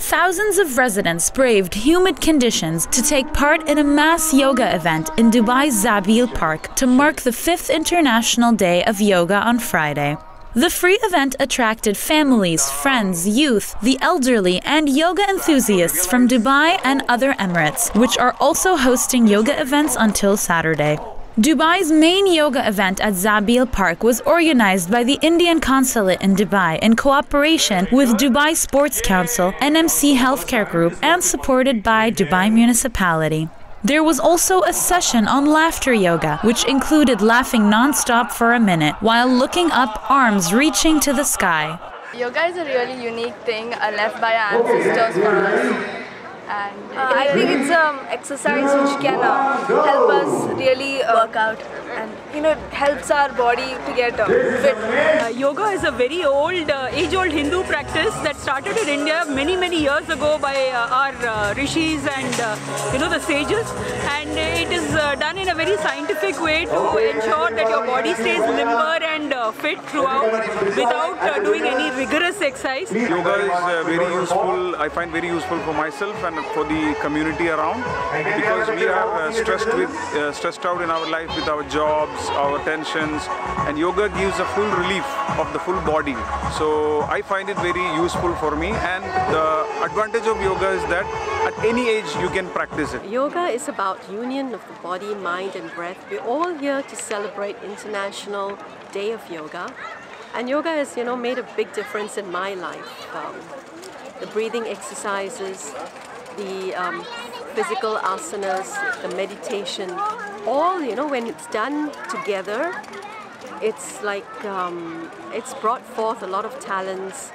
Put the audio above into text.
Thousands of residents braved humid conditions to take part in a mass yoga event in Dubai's Zabeel Park to mark the fifth International Day of Yoga on Friday. The free event attracted families, friends, youth, the elderly, and yoga enthusiasts from Dubai and other Emirates, which are also hosting yoga events until Saturday. Dubai's main yoga event at Zabeel Park was organized by the Indian Consulate in Dubai in cooperation with Dubai Sports Council, NMC Healthcare Group, and supported by Dubai Municipality. There was also a session on laughter yoga, which included laughing non-stop for a minute while looking up, arms reaching to the sky. Yoga is a really unique thing uh, left by our ancestors for us. And uh, I think it's an um, exercise which can uh, help really uh, work out and you know it helps our body to get uh, fit. Uh, yoga is a very old, uh, age-old Hindu practice that started in India many many years ago by uh, our uh, rishis and uh, you know the sages, and it is done in a very scientific way to ensure that your body stays limber and fit throughout without doing any rigorous exercise. Yoga is very useful. I find very useful for myself and for the community around because we are stressed with stressed out in our life with our job jobs, our tensions, and yoga gives a full relief of the full body. So I find it very useful for me and the advantage of yoga is that at any age you can practice it. Yoga is about union of the body, mind and breath. We're all here to celebrate International Day of Yoga. And yoga has, you know, made a big difference in my life. Um, the breathing exercises, the um, physical asanas, the meditation, all, you know, when it's done together, it's like, um, it's brought forth a lot of talents.